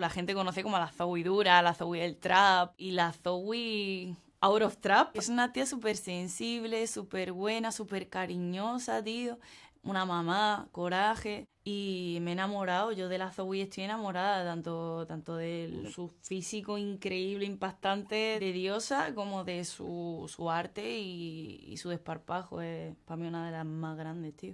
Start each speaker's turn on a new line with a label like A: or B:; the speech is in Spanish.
A: La gente conoce como a la Zoe dura, la Zoe del trap y la Zoe out of trap. Es una tía súper sensible, súper buena, súper cariñosa, tío. Una mamá, coraje. Y me he enamorado, yo de la Zoe estoy enamorada, tanto, tanto de su físico increíble, impactante, de diosa, como de su, su arte y, y su desparpajo. Es para mí una de las más grandes, tío.